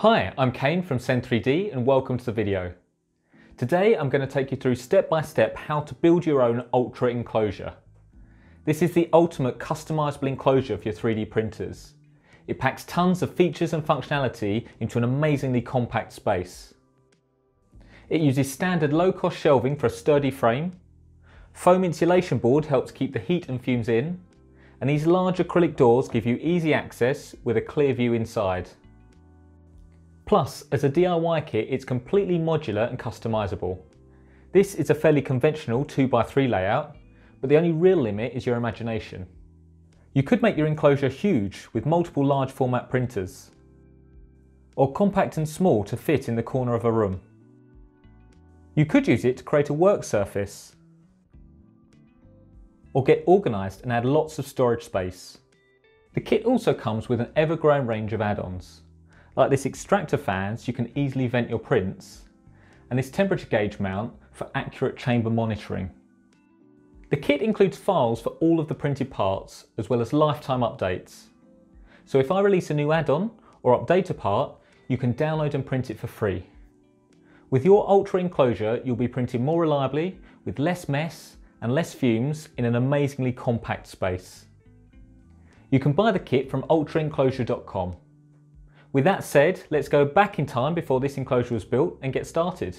Hi, I'm Kane from SEN 3D and welcome to the video. Today I'm going to take you through step by step how to build your own Ultra enclosure. This is the ultimate customizable enclosure for your 3D printers. It packs tons of features and functionality into an amazingly compact space. It uses standard low-cost shelving for a sturdy frame, foam insulation board helps keep the heat and fumes in, and these large acrylic doors give you easy access with a clear view inside. Plus, as a DIY kit, it's completely modular and customizable. This is a fairly conventional 2x3 layout, but the only real limit is your imagination. You could make your enclosure huge with multiple large format printers, or compact and small to fit in the corner of a room. You could use it to create a work surface, or get organised and add lots of storage space. The kit also comes with an ever-growing range of add-ons. Like this extractor fans, you can easily vent your prints, and this temperature gauge mount for accurate chamber monitoring. The kit includes files for all of the printed parts, as well as lifetime updates. So if I release a new add-on or update a part, you can download and print it for free. With your Ultra enclosure, you'll be printing more reliably, with less mess and less fumes in an amazingly compact space. You can buy the kit from ultraenclosure.com. With that said, let's go back in time before this enclosure was built and get started.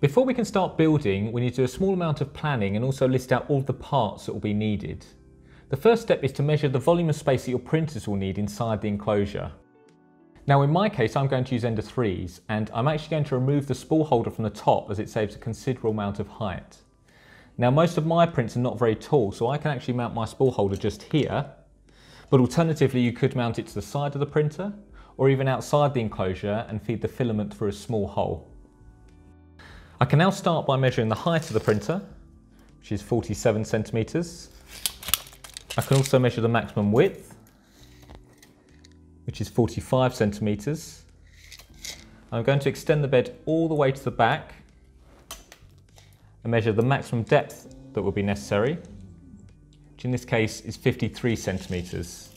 Before we can start building, we need to do a small amount of planning and also list out all the parts that will be needed. The first step is to measure the volume of space that your printers will need inside the enclosure. Now in my case I'm going to use Ender 3s and I'm actually going to remove the spool holder from the top as it saves a considerable amount of height. Now most of my prints are not very tall so I can actually mount my spool holder just here but alternatively, you could mount it to the side of the printer or even outside the enclosure and feed the filament through a small hole. I can now start by measuring the height of the printer, which is 47 centimeters. I can also measure the maximum width, which is 45 centimeters. I'm going to extend the bed all the way to the back and measure the maximum depth that will be necessary, which in this case is 53 centimeters.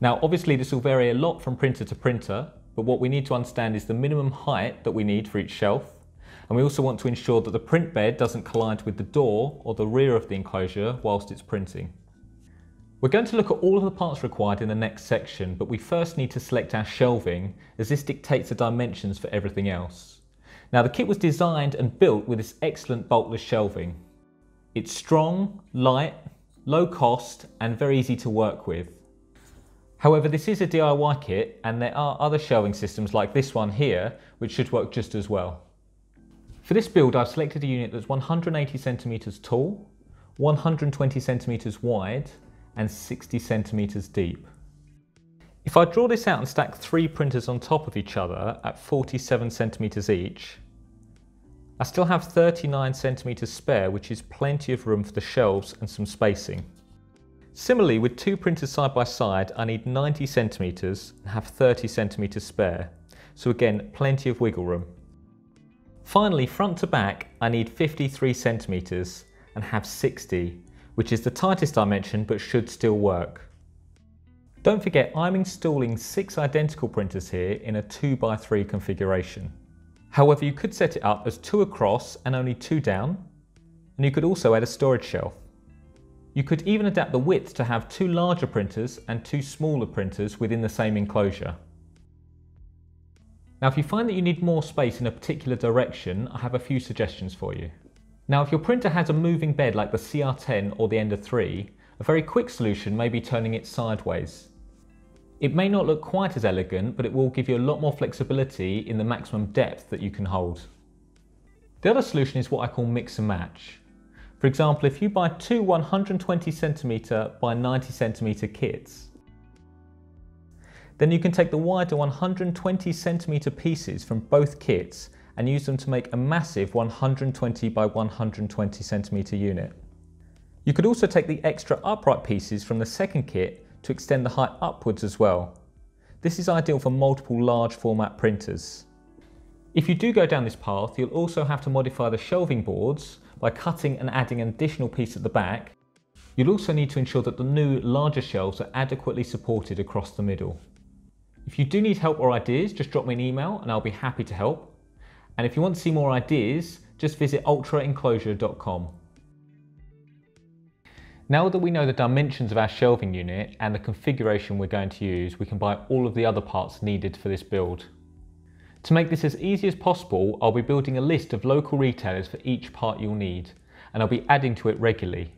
Now, obviously this will vary a lot from printer to printer, but what we need to understand is the minimum height that we need for each shelf. And we also want to ensure that the print bed doesn't collide with the door or the rear of the enclosure whilst it's printing. We're going to look at all of the parts required in the next section, but we first need to select our shelving as this dictates the dimensions for everything else. Now the kit was designed and built with this excellent boltless shelving. It's strong, light, low cost and very easy to work with. However, this is a DIY kit and there are other shelving systems like this one here which should work just as well. For this build I've selected a unit that's 180 centimeters tall, 120 centimeters wide and 60 centimeters deep. If I draw this out and stack three printers on top of each other at 47 centimeters each, I still have 39 centimeters spare, which is plenty of room for the shelves and some spacing. Similarly, with two printers side by side, I need 90 centimeters and have 30 centimeters spare. So again, plenty of wiggle room. Finally, front to back, I need 53 centimeters and have 60, which is the tightest dimension but should still work. Don't forget, I'm installing six identical printers here in a 2x3 configuration. However, you could set it up as two across and only two down, and you could also add a storage shelf. You could even adapt the width to have two larger printers and two smaller printers within the same enclosure. Now if you find that you need more space in a particular direction, I have a few suggestions for you. Now if your printer has a moving bed like the CR10 or the Ender 3, a very quick solution may be turning it sideways. It may not look quite as elegant, but it will give you a lot more flexibility in the maximum depth that you can hold. The other solution is what I call mix and match. For example, if you buy two 120cm by 90cm kits, then you can take the wider 120cm pieces from both kits and use them to make a massive 120 by 120cm unit. You could also take the extra upright pieces from the second kit to extend the height upwards as well. This is ideal for multiple large format printers. If you do go down this path, you'll also have to modify the shelving boards by cutting and adding an additional piece at the back, You'll also need to ensure that the new larger shelves are adequately supported across the middle. If you do need help or ideas, just drop me an email and I'll be happy to help. And if you want to see more ideas, just visit ultraenclosure.com. Now that we know the dimensions of our shelving unit and the configuration we're going to use, we can buy all of the other parts needed for this build. To make this as easy as possible, I'll be building a list of local retailers for each part you'll need, and I'll be adding to it regularly.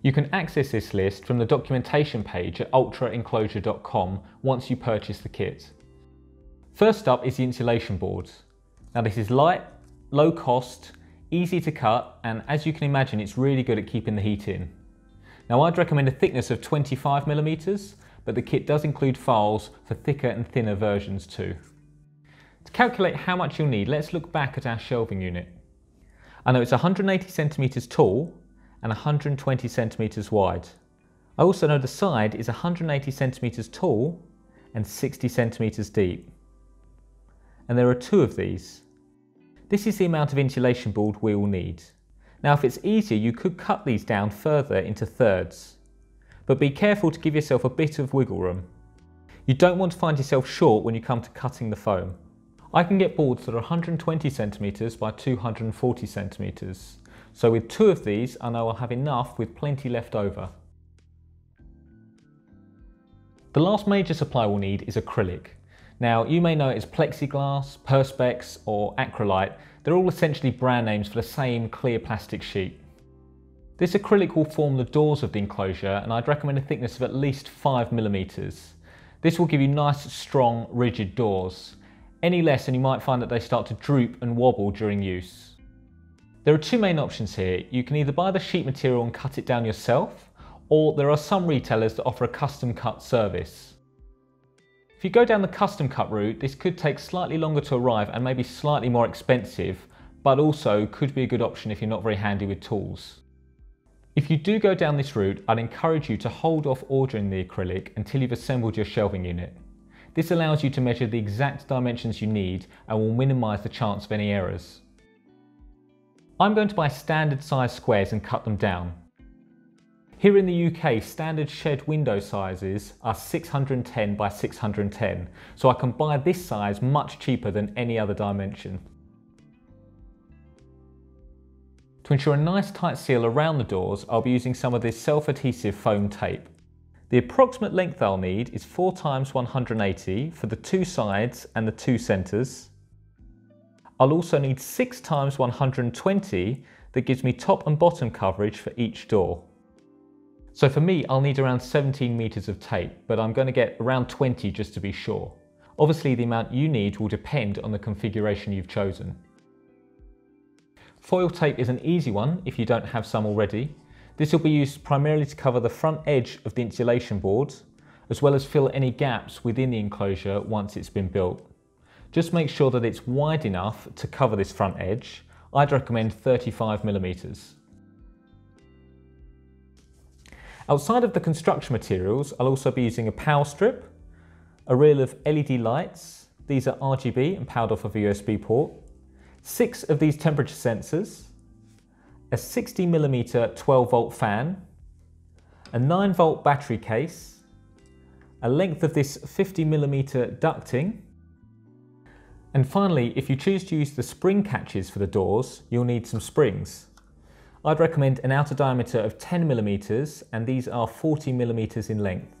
You can access this list from the documentation page at ultraenclosure.com once you purchase the kit. First up is the insulation boards. Now this is light, low cost, easy to cut, and as you can imagine, it's really good at keeping the heat in. Now I'd recommend a thickness of 25 millimeters, but the kit does include files for thicker and thinner versions too. To calculate how much you'll need, let's look back at our shelving unit. I know it's 180 centimeters tall and 120 centimeters wide. I also know the side is 180 centimeters tall and 60 centimeters deep. And there are two of these. This is the amount of insulation board we will need. Now if it's easier you could cut these down further into thirds, but be careful to give yourself a bit of wiggle room. You don't want to find yourself short when you come to cutting the foam. I can get boards that are 120 centimeters by 240 centimeters. So with two of these, I know I'll have enough with plenty left over. The last major supply we'll need is acrylic. Now, you may know it as plexiglass, perspex or acrylite, they're all essentially brand names for the same clear plastic sheet. This acrylic will form the doors of the enclosure and I'd recommend a thickness of at least 5mm. This will give you nice, strong, rigid doors. Any less and you might find that they start to droop and wobble during use. There are two main options here. You can either buy the sheet material and cut it down yourself, or there are some retailers that offer a custom cut service. If you go down the custom cut route, this could take slightly longer to arrive and maybe slightly more expensive, but also could be a good option if you're not very handy with tools. If you do go down this route, I'd encourage you to hold off ordering the acrylic until you've assembled your shelving unit. This allows you to measure the exact dimensions you need and will minimise the chance of any errors. I'm going to buy standard size squares and cut them down. Here in the UK, standard shed window sizes are 610 by 610, so I can buy this size much cheaper than any other dimension. To ensure a nice tight seal around the doors, I'll be using some of this self-adhesive foam tape. The approximate length I'll need is 4 times 180 for the two sides and the two centres. I'll also need 6 times 120 that gives me top and bottom coverage for each door. So for me, I'll need around 17 meters of tape, but I'm going to get around 20 just to be sure. Obviously, the amount you need will depend on the configuration you've chosen. Foil tape is an easy one if you don't have some already. This will be used primarily to cover the front edge of the insulation board, as well as fill any gaps within the enclosure once it's been built. Just make sure that it's wide enough to cover this front edge. I'd recommend 35 millimeters. Outside of the construction materials, I'll also be using a power strip, a reel of LED lights, these are RGB and powered off of a USB port, six of these temperature sensors, a 60mm 12 volt fan, a 9 volt battery case, a length of this 50mm ducting, and finally, if you choose to use the spring catches for the doors, you'll need some springs. I'd recommend an outer diameter of 10 millimeters and these are 40 millimeters in length.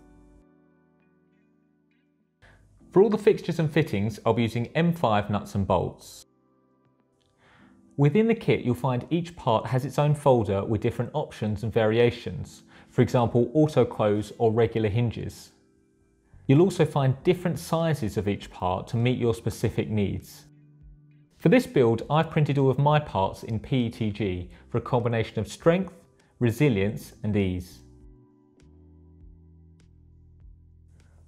For all the fixtures and fittings, I'll be using M5 nuts and bolts. Within the kit, you'll find each part has its own folder with different options and variations, for example, auto close or regular hinges. You'll also find different sizes of each part to meet your specific needs. For this build, I've printed all of my parts in PETG for a combination of strength, resilience and ease.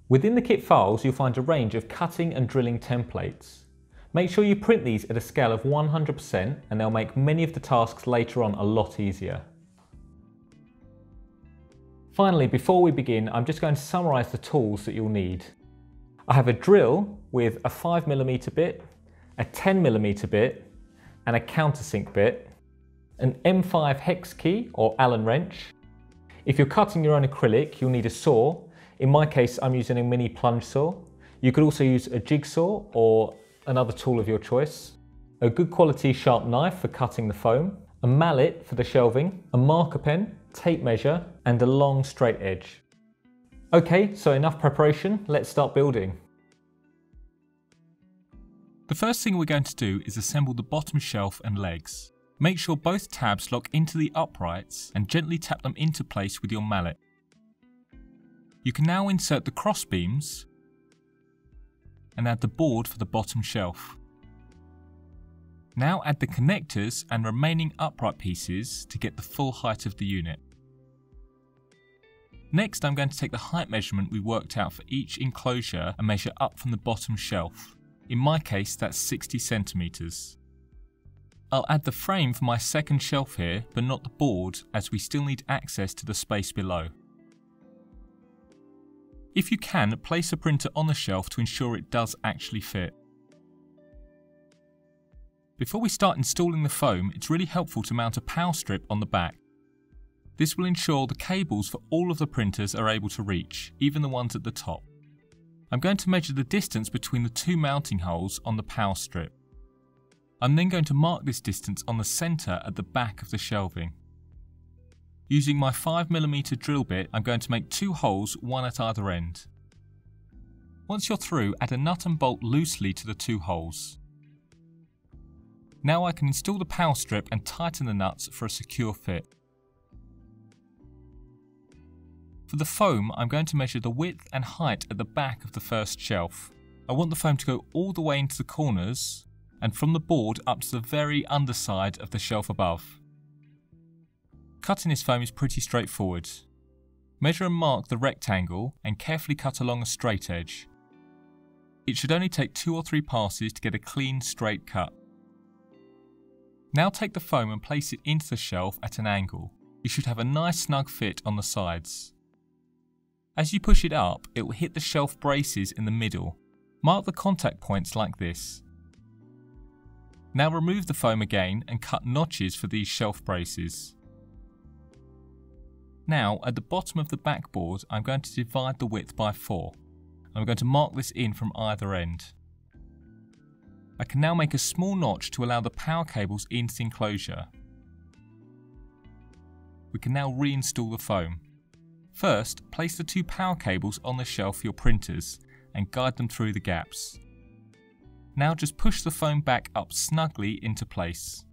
Within the kit files, you'll find a range of cutting and drilling templates. Make sure you print these at a scale of 100% and they'll make many of the tasks later on a lot easier. Finally, before we begin, I'm just going to summarise the tools that you'll need. I have a drill with a 5mm bit, a 10mm bit and a countersink bit, an M5 hex key or Allen wrench. If you're cutting your own acrylic, you'll need a saw. In my case, I'm using a mini plunge saw. You could also use a jigsaw or another tool of your choice. A good quality sharp knife for cutting the foam, a mallet for the shelving, a marker pen, tape measure, and a long straight edge. Okay, so enough preparation, let's start building. The first thing we're going to do is assemble the bottom shelf and legs. Make sure both tabs lock into the uprights and gently tap them into place with your mallet. You can now insert the cross beams and add the board for the bottom shelf. Now add the connectors and remaining upright pieces to get the full height of the unit. Next I'm going to take the height measurement we worked out for each enclosure and measure up from the bottom shelf. In my case that's 60 centimeters. I'll add the frame for my second shelf here, but not the board as we still need access to the space below. If you can, place a printer on the shelf to ensure it does actually fit. Before we start installing the foam, it's really helpful to mount a power strip on the back. This will ensure the cables for all of the printers are able to reach, even the ones at the top. I'm going to measure the distance between the two mounting holes on the power strip. I'm then going to mark this distance on the centre at the back of the shelving. Using my 5mm drill bit, I'm going to make two holes, one at either end. Once you're through, add a nut and bolt loosely to the two holes. Now I can install the power strip and tighten the nuts for a secure fit. For the foam, I'm going to measure the width and height at the back of the first shelf. I want the foam to go all the way into the corners and from the board up to the very underside of the shelf above. Cutting this foam is pretty straightforward. Measure and mark the rectangle and carefully cut along a straight edge. It should only take two or three passes to get a clean straight cut. Now take the foam and place it into the shelf at an angle. You should have a nice snug fit on the sides. As you push it up, it will hit the shelf braces in the middle. Mark the contact points like this. Now remove the foam again and cut notches for these shelf braces. Now, at the bottom of the backboard, I'm going to divide the width by 4. I'm going to mark this in from either end. I can now make a small notch to allow the power cables into the enclosure. We can now reinstall the foam. First, place the two power cables on the shelf for your printers and guide them through the gaps. Now just push the foam back up snugly into place.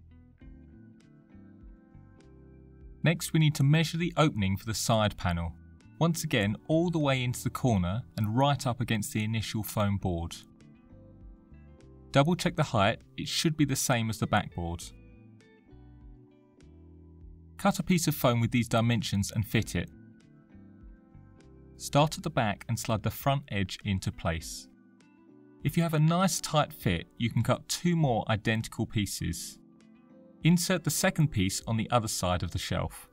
Next we need to measure the opening for the side panel, once again all the way into the corner and right up against the initial foam board. Double check the height, it should be the same as the backboard. Cut a piece of foam with these dimensions and fit it. Start at the back and slide the front edge into place. If you have a nice tight fit, you can cut two more identical pieces. Insert the second piece on the other side of the shelf.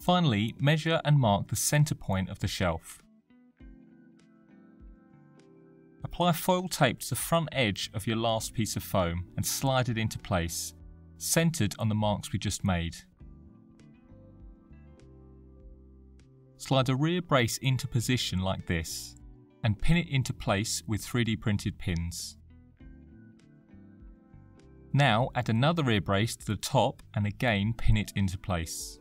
Finally, measure and mark the centre point of the shelf. Apply foil tape to the front edge of your last piece of foam and slide it into place, centred on the marks we just made. Slide a rear brace into position like this and pin it into place with 3D printed pins. Now add another rear brace to the top and again pin it into place.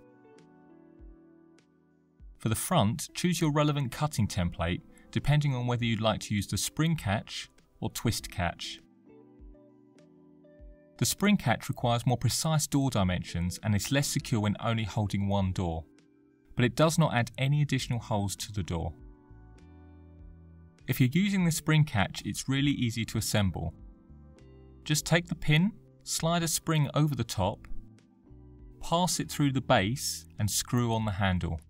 For the front, choose your relevant cutting template depending on whether you'd like to use the spring catch or twist catch. The spring catch requires more precise door dimensions and is less secure when only holding one door, but it does not add any additional holes to the door. If you're using the spring catch, it's really easy to assemble just take the pin, slide a spring over the top, pass it through the base and screw on the handle.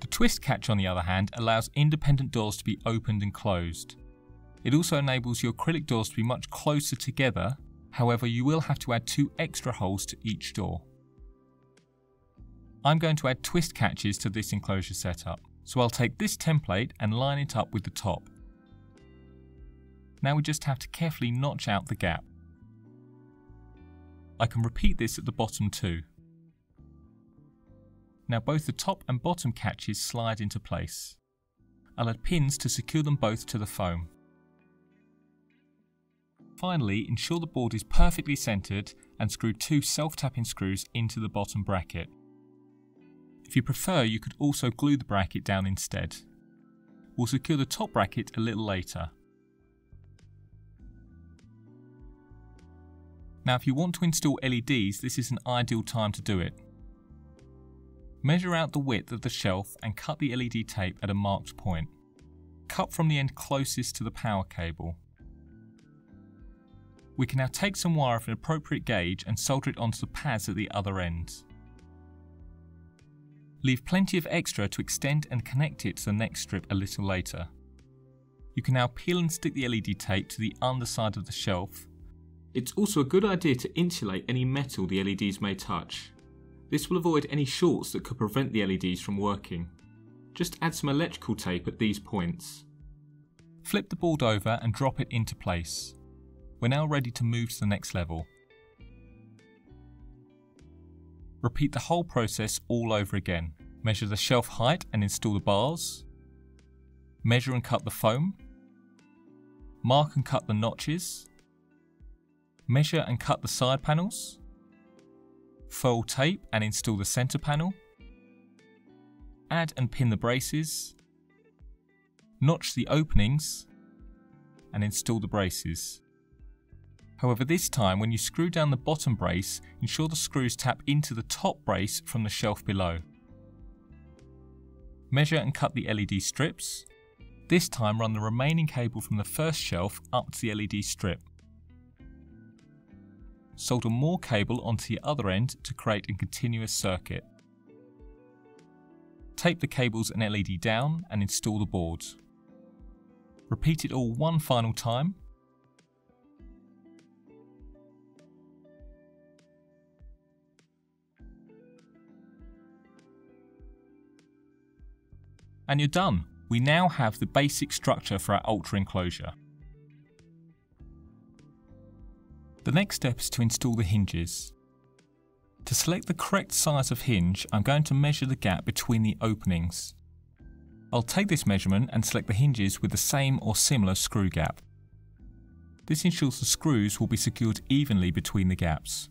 The twist catch on the other hand allows independent doors to be opened and closed. It also enables your acrylic doors to be much closer together, however you will have to add two extra holes to each door. I'm going to add twist catches to this enclosure setup, so I'll take this template and line it up with the top. Now we just have to carefully notch out the gap. I can repeat this at the bottom too. Now both the top and bottom catches slide into place. I'll add pins to secure them both to the foam. Finally, ensure the board is perfectly centred and screw two self-tapping screws into the bottom bracket. If you prefer, you could also glue the bracket down instead. We'll secure the top bracket a little later. Now if you want to install LEDs, this is an ideal time to do it. Measure out the width of the shelf and cut the LED tape at a marked point. Cut from the end closest to the power cable. We can now take some wire of an appropriate gauge and solder it onto the pads at the other end. Leave plenty of extra to extend and connect it to the next strip a little later. You can now peel and stick the LED tape to the underside of the shelf. It's also a good idea to insulate any metal the LEDs may touch. This will avoid any shorts that could prevent the LEDs from working. Just add some electrical tape at these points. Flip the board over and drop it into place. We're now ready to move to the next level. Repeat the whole process all over again. Measure the shelf height and install the bars. Measure and cut the foam. Mark and cut the notches. Measure and cut the side panels. Foil tape and install the centre panel. Add and pin the braces. Notch the openings and install the braces. However, this time when you screw down the bottom brace, ensure the screws tap into the top brace from the shelf below. Measure and cut the LED strips. This time run the remaining cable from the first shelf up to the LED strip. Solder more cable onto the other end to create a continuous circuit. Tape the cables and LED down and install the boards. Repeat it all one final time And you're done. We now have the basic structure for our Ultra enclosure. The next step is to install the hinges. To select the correct size of hinge, I'm going to measure the gap between the openings. I'll take this measurement and select the hinges with the same or similar screw gap. This ensures the screws will be secured evenly between the gaps.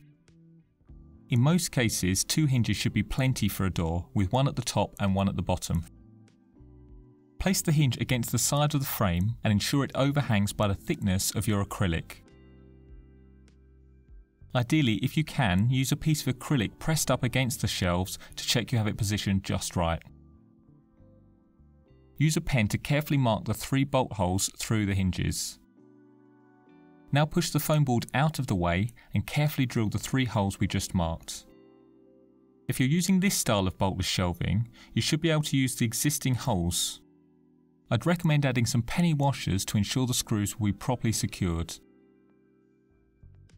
In most cases, two hinges should be plenty for a door, with one at the top and one at the bottom. Place the hinge against the side of the frame and ensure it overhangs by the thickness of your acrylic. Ideally, if you can, use a piece of acrylic pressed up against the shelves to check you have it positioned just right. Use a pen to carefully mark the three bolt holes through the hinges. Now push the foam board out of the way and carefully drill the three holes we just marked. If you're using this style of boltless shelving, you should be able to use the existing holes. I'd recommend adding some penny washers to ensure the screws will be properly secured.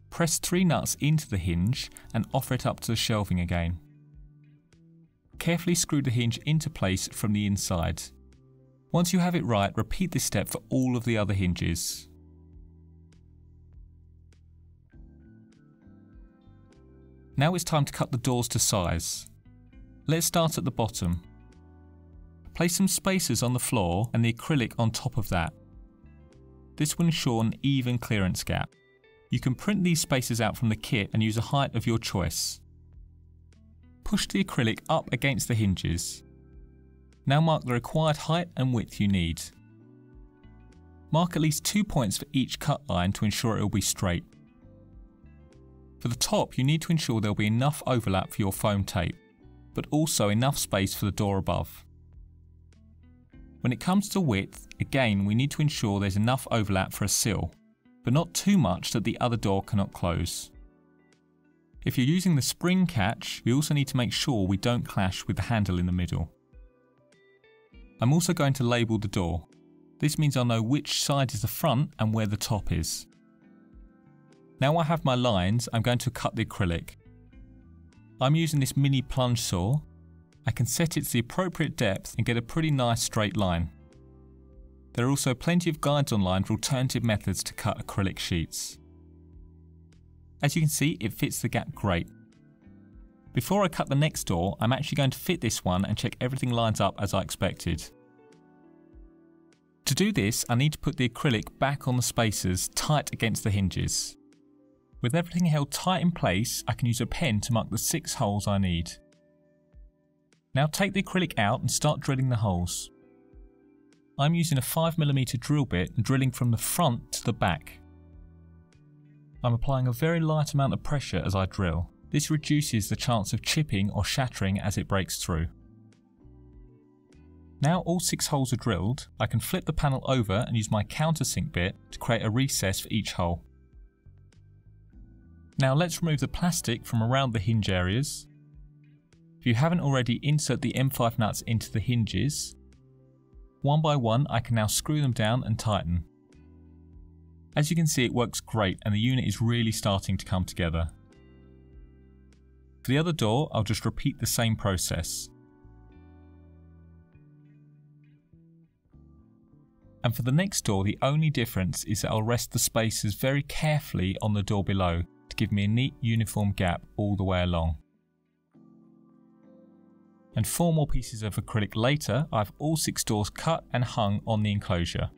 Press three nuts into the hinge and offer it up to the shelving again. Carefully screw the hinge into place from the inside. Once you have it right, repeat this step for all of the other hinges. Now it's time to cut the doors to size. Let's start at the bottom. Place some spacers on the floor and the acrylic on top of that. This will ensure an even clearance gap. You can print these spacers out from the kit and use a height of your choice. Push the acrylic up against the hinges. Now mark the required height and width you need. Mark at least two points for each cut line to ensure it will be straight. For the top you need to ensure there will be enough overlap for your foam tape, but also enough space for the door above. When it comes to width, again we need to ensure there's enough overlap for a sill, but not too much that the other door cannot close. If you're using the spring catch, we also need to make sure we don't clash with the handle in the middle. I'm also going to label the door. This means I'll know which side is the front and where the top is. Now I have my lines, I'm going to cut the acrylic. I'm using this mini plunge saw I can set it to the appropriate depth and get a pretty nice straight line. There are also plenty of guides online for alternative methods to cut acrylic sheets. As you can see, it fits the gap great. Before I cut the next door, I'm actually going to fit this one and check everything lines up as I expected. To do this, I need to put the acrylic back on the spacers tight against the hinges. With everything held tight in place, I can use a pen to mark the six holes I need. Now take the acrylic out and start drilling the holes. I'm using a 5mm drill bit and drilling from the front to the back. I'm applying a very light amount of pressure as I drill. This reduces the chance of chipping or shattering as it breaks through. Now all six holes are drilled, I can flip the panel over and use my countersink bit to create a recess for each hole. Now let's remove the plastic from around the hinge areas. If you haven't already, insert the M5 nuts into the hinges. One by one I can now screw them down and tighten. As you can see it works great and the unit is really starting to come together. For the other door, I'll just repeat the same process. And for the next door, the only difference is that I'll rest the spacers very carefully on the door below to give me a neat uniform gap all the way along. And four more pieces of acrylic later, I have all six doors cut and hung on the enclosure.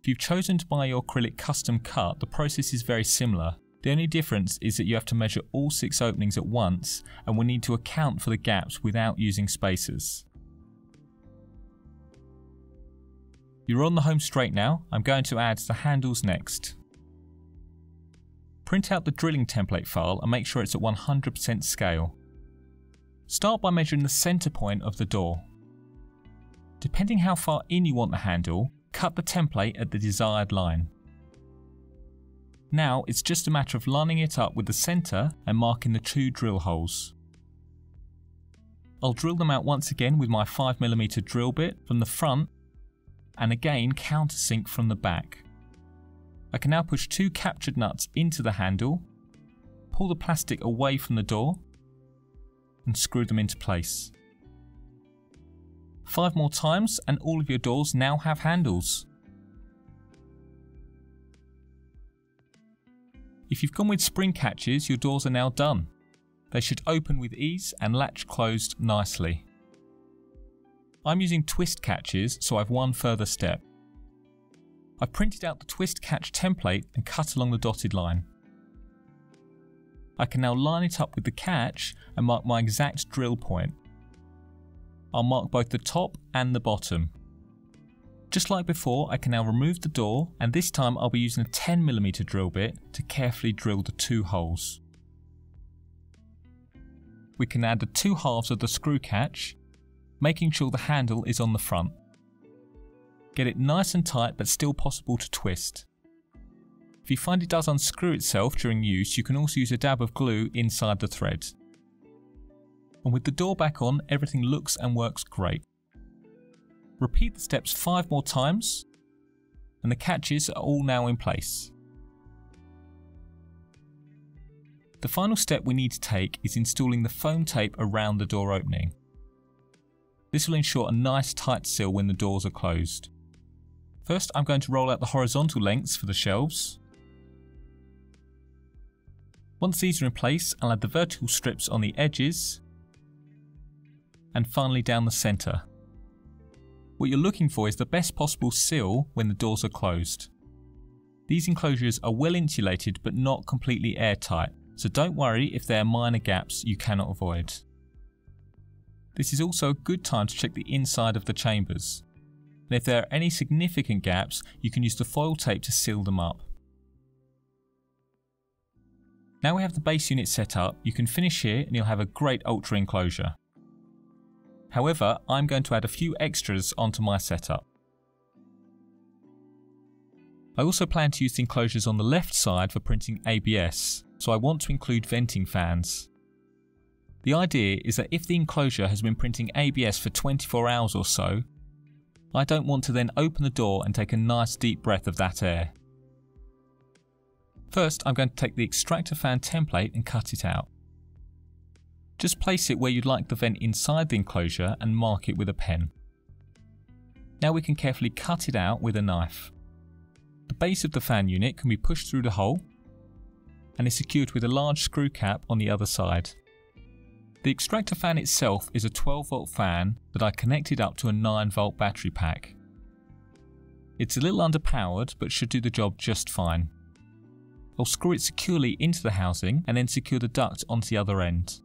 If you've chosen to buy your acrylic custom cut, the process is very similar, the only difference is that you have to measure all six openings at once and will need to account for the gaps without using spacers. You're on the home straight now, I'm going to add the handles next. Print out the drilling template file and make sure it's at 100% scale. Start by measuring the centre point of the door. Depending how far in you want the handle, cut the template at the desired line. Now it's just a matter of lining it up with the centre and marking the two drill holes. I'll drill them out once again with my 5mm drill bit from the front and again countersink from the back. I can now push two captured nuts into the handle, pull the plastic away from the door and screw them into place. Five more times and all of your doors now have handles. If you've gone with spring catches, your doors are now done. They should open with ease and latch closed nicely. I'm using twist catches, so I've one further step. I've printed out the twist catch template and cut along the dotted line. I can now line it up with the catch and mark my exact drill point. I'll mark both the top and the bottom. Just like before, I can now remove the door and this time I'll be using a 10mm drill bit to carefully drill the two holes. We can add the two halves of the screw catch, making sure the handle is on the front. Get it nice and tight but still possible to twist. If you find it does unscrew itself during use, you can also use a dab of glue inside the thread. And with the door back on, everything looks and works great. Repeat the steps five more times and the catches are all now in place. The final step we need to take is installing the foam tape around the door opening. This will ensure a nice tight seal when the doors are closed. First I'm going to roll out the horizontal lengths for the shelves. Once these are in place I'll add the vertical strips on the edges and finally down the centre. What you're looking for is the best possible seal when the doors are closed. These enclosures are well insulated but not completely airtight, so don't worry if there are minor gaps you cannot avoid. This is also a good time to check the inside of the chambers. And if there are any significant gaps, you can use the foil tape to seal them up. Now we have the base unit set up, you can finish here and you'll have a great ultra enclosure. However, I'm going to add a few extras onto my setup. I also plan to use the enclosures on the left side for printing ABS, so I want to include venting fans. The idea is that if the enclosure has been printing ABS for 24 hours or so, I don't want to then open the door and take a nice deep breath of that air. First, I'm going to take the extractor fan template and cut it out. Just place it where you'd like the vent inside the enclosure and mark it with a pen. Now we can carefully cut it out with a knife. The base of the fan unit can be pushed through the hole and is secured with a large screw cap on the other side. The extractor fan itself is a 12 volt fan that I connected up to a 9 volt battery pack. It's a little underpowered but should do the job just fine. I'll screw it securely into the housing and then secure the duct onto the other end.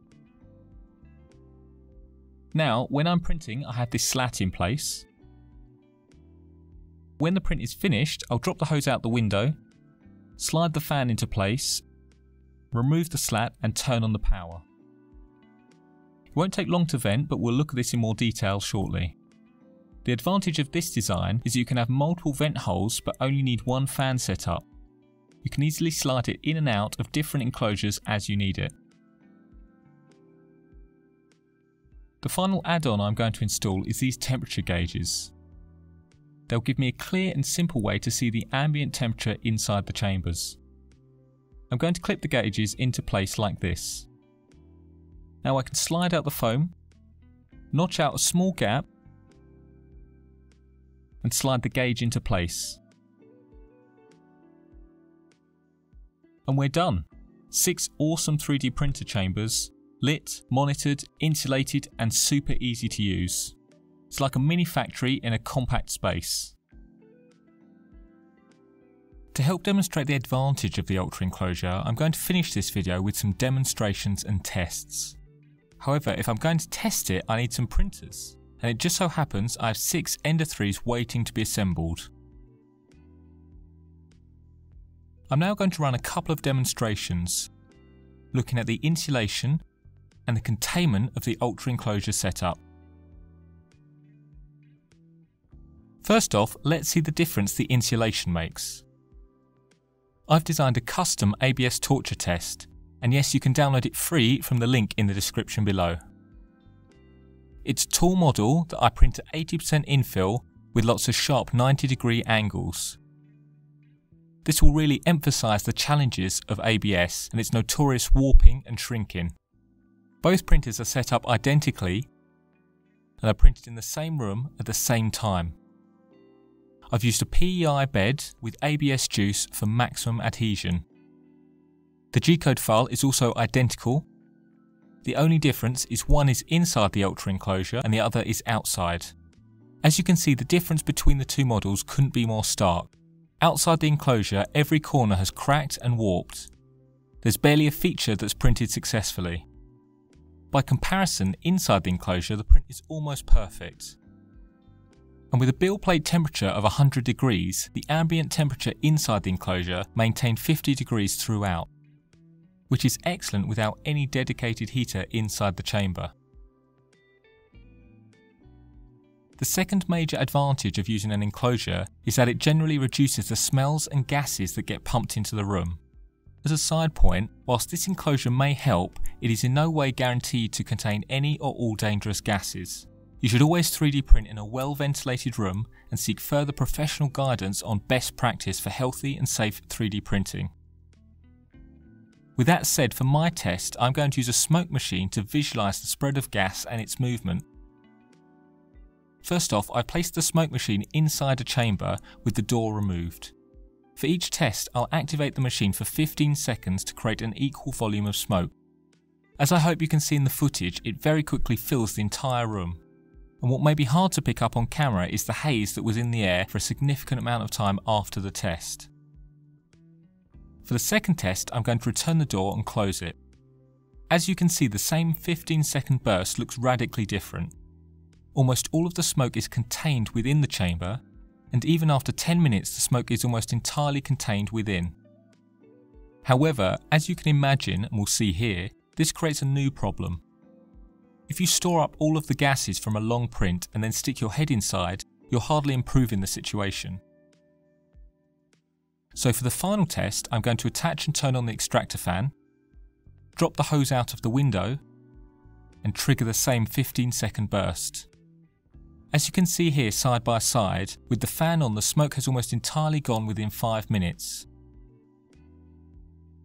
Now, when I'm printing, I have this slat in place. When the print is finished, I'll drop the hose out the window, slide the fan into place, remove the slat and turn on the power. It won't take long to vent, but we'll look at this in more detail shortly. The advantage of this design is you can have multiple vent holes but only need one fan set up. You can easily slide it in and out of different enclosures as you need it. The final add-on I'm going to install is these temperature gauges. They'll give me a clear and simple way to see the ambient temperature inside the chambers. I'm going to clip the gauges into place like this. Now I can slide out the foam, notch out a small gap and slide the gauge into place. And we're done. Six awesome 3D printer chambers Lit, monitored, insulated and super easy to use. It's like a mini factory in a compact space. To help demonstrate the advantage of the Ultra enclosure, I'm going to finish this video with some demonstrations and tests. However, if I'm going to test it, I need some printers. And it just so happens I have six Ender 3s waiting to be assembled. I'm now going to run a couple of demonstrations, looking at the insulation and the containment of the Ultra enclosure setup. First off, let's see the difference the insulation makes. I've designed a custom ABS torture test, and yes, you can download it free from the link in the description below. It's a tool model that I print at 80% infill with lots of sharp 90 degree angles. This will really emphasise the challenges of ABS and its notorious warping and shrinking. Both printers are set up identically and are printed in the same room at the same time. I've used a PEI bed with ABS juice for maximum adhesion. The G-code file is also identical. The only difference is one is inside the Ultra enclosure and the other is outside. As you can see the difference between the two models couldn't be more stark. Outside the enclosure every corner has cracked and warped. There's barely a feature that's printed successfully. By comparison, inside the enclosure the print is almost perfect. And with a build plate temperature of 100 degrees, the ambient temperature inside the enclosure maintained 50 degrees throughout, which is excellent without any dedicated heater inside the chamber. The second major advantage of using an enclosure is that it generally reduces the smells and gases that get pumped into the room. As a side point, whilst this enclosure may help, it is in no way guaranteed to contain any or all dangerous gases. You should always 3D print in a well ventilated room and seek further professional guidance on best practice for healthy and safe 3D printing. With that said, for my test, I'm going to use a smoke machine to visualise the spread of gas and its movement. First off, I placed the smoke machine inside a chamber with the door removed. For each test, I'll activate the machine for 15 seconds to create an equal volume of smoke. As I hope you can see in the footage, it very quickly fills the entire room. And what may be hard to pick up on camera is the haze that was in the air for a significant amount of time after the test. For the second test, I'm going to return the door and close it. As you can see, the same 15 second burst looks radically different. Almost all of the smoke is contained within the chamber, and even after 10 minutes the smoke is almost entirely contained within. However, as you can imagine and we'll see here, this creates a new problem. If you store up all of the gases from a long print and then stick your head inside, you're hardly improving the situation. So for the final test, I'm going to attach and turn on the extractor fan, drop the hose out of the window, and trigger the same 15 second burst. As you can see here side by side, with the fan on the smoke has almost entirely gone within 5 minutes.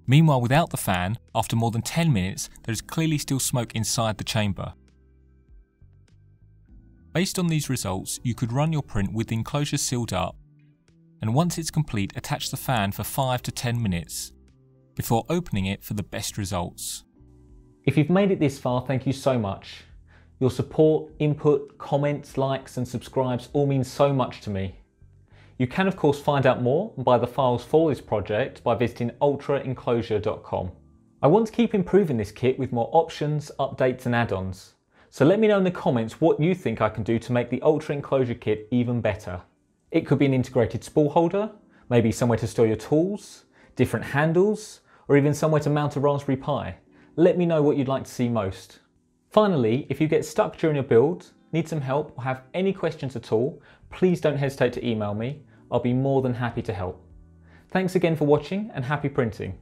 Meanwhile without the fan, after more than 10 minutes there is clearly still smoke inside the chamber. Based on these results, you could run your print with the enclosure sealed up and once it's complete attach the fan for 5 to 10 minutes. before opening it for the best results. If you've made it this far, thank you so much. Your support, input, comments, likes and subscribes all mean so much to me. You can of course find out more and buy the files for this project by visiting ultraenclosure.com. I want to keep improving this kit with more options, updates and add-ons. So let me know in the comments what you think I can do to make the Ultra Enclosure kit even better. It could be an integrated spool holder, maybe somewhere to store your tools, different handles, or even somewhere to mount a Raspberry Pi. Let me know what you'd like to see most. Finally, if you get stuck during your build, need some help or have any questions at all, please don't hesitate to email me. I'll be more than happy to help. Thanks again for watching and happy printing.